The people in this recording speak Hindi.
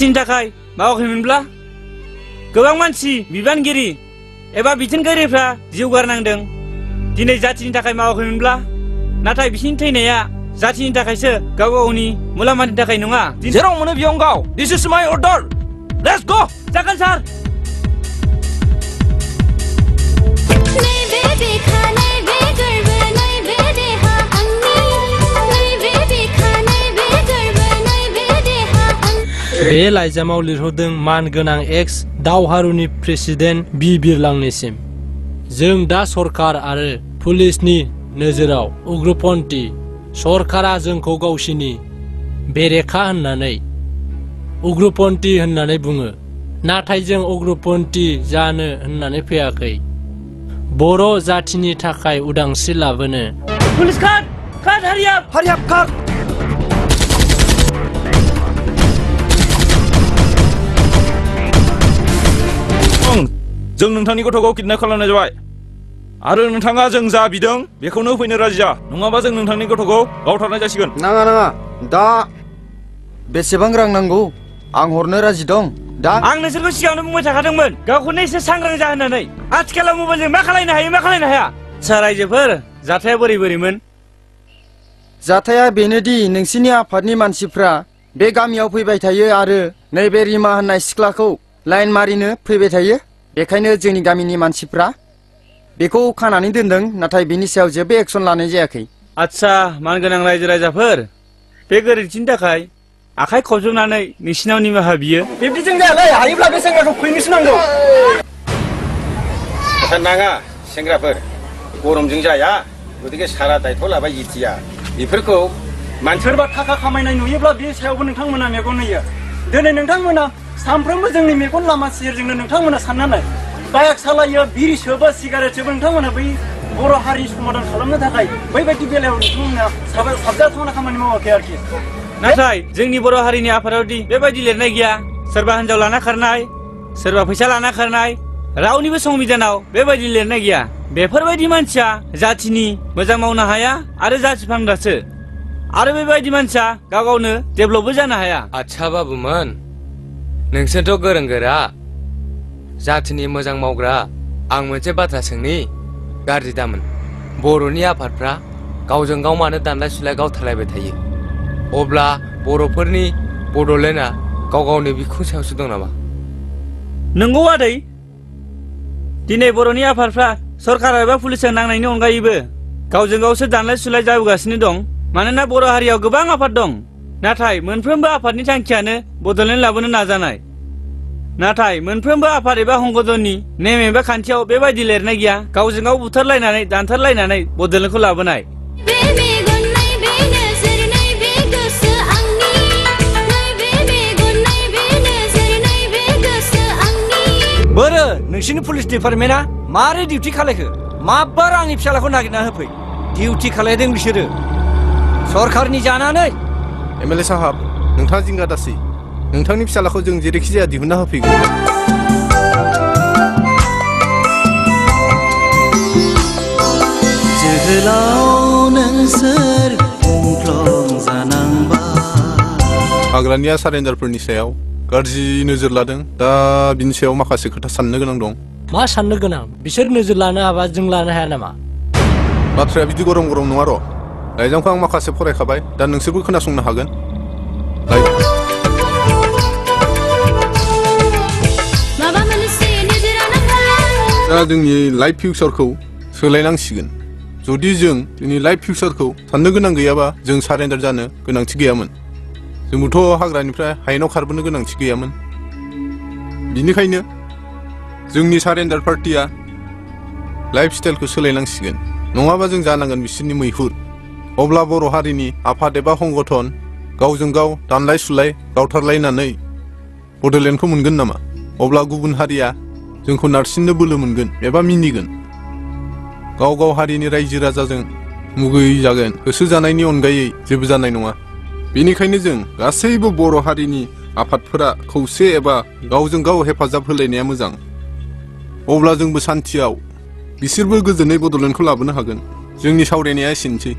जाथिनि थाखाय मावाखैमोनब्ला गोबां मानसि बिबानगिरि एबा बिथोनगिरिफ्रा जिउ गारनांदों। दिनै जाथिनि थाखाय मावाखैमोनब्ला नाथाय बिसोरनि थैनाया जाथिनि थाखायसो गाव गावनि मुलाम्फानि थाखाय नङा। जेराव मोनो बेयावनो गाव this is my order let's go जागोन सार। नैबे बिखा नैबे बे लाइजामाव लिरहरदों मानगोनां एक्स दावहारुनि प्रेसिडेन्ट बि बिरलांनिसिम जों दा सरकार आरो पुलिसनि नोजोराव उग्रपन्थी सरकारा जोंखौ गावसिनि बेरेखा होननानै उग्रपन्थी होननानै बुङो नाथाय जों उग्रपन्थी जानो होननानै फैयाखै बर' जाथिनि थाखाय उदांस्रि लाबोनो पुलिस खाट खाट हारियाब हारियाब खार जों नोंथांनि गथ'खौ किडनेप खालामनाय जाबाय। आरो नोंथाङा जों जा बिदों बेखौनो फैनो राजि जा नङाबा जों नोंथांनि गथ'खौ गावथारनाय जासिगोन। नाङा नाङा। दा बेसेबां रां नांगौ? आं हरनो राजि दं। दा आं नोंसोरखौ सिगाङावनो बुंबाय थाखादोंमोन। गावखौनो एसे सांग्रां जा होननानै आथिखालाव मबाइलजों मा खालायनो हायो मा खालायनो हाया? सार रायजोफोर जाथाया बोरै बोरैमोन? जाथाया बेनोदि नोंसिनि आफादनि मानसिफ्रा बे गामियाव फैबाय थायो आरो नैबे रिमा होननाय सिख्लाखौ लाइन मारिनो फैबाय थायो। बेखायनो जोंनि गामिनि मानसिफ्रा बेखौ खानानै दोनदों नाथाय बेनि सायाव जेबो एक्सन लानाय जायाखै आदसा मानगोनां रायजो राजाफोर बे गोरोन्थिनि थाखाय आखाइ खबजबनानै नोंसिनाव निमाहा बियो बिब्दिजों जायालै हायोब्ला बे सेंग्राखौ फैनोसो नांगौ खोथा नाङा सेंग्राफोर गरमजों जाया गतिके सारा दायथ' लाबाय जिथिया बेफोरखौ सोरबा थाखा खामायनाय नुयोब्ला बे सायावबो नोंथांमोना मेगन होयो दिनै नोंथांमोना सानफ्रोमबो जोंनि मेगन लामा सेरजोंनो नोंथांमोना साननानै बाइक सालायो बिरि सोबो सिगारेट सोबो नोंथांमोना बै बर' हारिनि समाधान खालामनो थाखाय बैबायदि बेलायाव नोंथांमोना साबा- साबजाथावना खामानि मावाखै आरोखि। नाथाय जोंनि बर' हारिनि आफादावदि बेबायदि लिरनाय गैया। सोरबा हिनजाव लाना खारनाय सोरबा फैसा लाना खारनाय रावनिबो संबिधानाव बेबायदि लिरनाय गैया। बेफोरबायदि मानसिया जाथिनि मोजां मावनो हाया आरो जाथि फानग्रासो। आरो बेबायदि मानसिया गाव गावनो डेभलपबो जानो हाया। आच्छा बाबुमोन। नोंसोरथ' गोरों गोरा। जाथिनि मोजां मावग्रा। आं मोनसे बाथ्रा सोंनि। गाज्रि दामोन। बर'नि आफादफ्रा गावजों गाव मानो दानलाय सुलाय गावथारलायबाय थायो? अब्ला बर'फोरनि बड'लेण्डआ गाव गावनि बिखुं सायावसो दं नामा? नंगौ आदै। दिनै बर'नि आफादफ्रा सरकार एबा पुलिसजों नांनायनि अनगायैबो गावजों गावसो दानलाय सुलाय जाबोगासिनो दं। मानोना बर' हारियाव गोबां आफाद दं। नाथाय मोनफ्रोमबो आफादनि थांखियानो बड'लेण्ड लाबोनो नाजानाय नाथाय मोनफ्रोमबो आफाद एबा हंगदननि नेम एबा खान्थियाव बेबायदि लिरनाय गैया गावजों गाव बुथारलायनानै दानथारलायनानै बड'लेण्डखौ लाबोनाय बे मेगन नैबे नोजोर नैबे गोसो आंनि नैबे मेगन नैबे नोजोर नैबे गोसो आंनि बोरो नोंसिनि पुलिस डिपार्टमेन्टआ मारै डिउटि खालायखो माब्बार आंनि फिसालाखौ नागिरना होफै डिउटि खालायदों बिसोरो सरखारनि जानानै एम एल ए साहाब नोंथाङा जिंगा दासि नोंथांनि फिसालाखौ जों जेरैखि जाया दिहुनना होफैगोन जोहोलाव नोंसोर मुंख्लं जानांबा हाग्रानिया सारेन्डारफोरनि सायाव गाज्रि नोजोर लादों दा बिनि सायाव माखासे खोथा साननो गोनां दं मा साननो गोनां बिसोर नोजोर लानो हाबा जों लानो हाया नामा बाथ्राया बिदि गरम गरम नङा र' लाइजामखौ आं माखासे फरायखाबाय। दा नोंसोरबो खोनासंनो हागोन। दा जोंनि लाइफ फिउचारखौ सोलायनांसिगोन। जुदि जों जोंनि लाइफ फिउचारखौ साननो गोनां गैयाबा जों सारेन्डार जानो गोनांथि गैयामोन। जोंबोथ' हाग्रानिफ्राय हायेनाव खारबोनो गोनांथि गैयामोन। बिनिखायनो जोंनि सारेन्डार पार्टिया लाइफ स्टाइलखौ सोलायनांसिगोन। नङाबा जों जानांगोन बिसोरनि मैहुर। अब्ला बर' हारिनि आफाद एबा संगठन गावजों गाव दानलाय सुलाय गावथारलायनानै बड'लेण्डखौ मोनगोन नामा अब्ला गुबुन हारिया जोंखौ नारसिननो बोलो मोनगोन एबा मिनिगोन गाव गाव हारिनि रायजो राजाजों मुगै जागोन होसो जानायनि अनगायै जेबो जानाय नङा बेनिखायनो जों गासैबो बर' हारिनि आफादफोरा खौसे एबा गावजों गाव हेफाजाब होलायनाया मोजां अब्ला जोंबो सान्थियाव बिसोरबो गोजोनै बड'लेण्डखौ लाबोनो हागोन जोंनि सावरायनाया एसेनोसै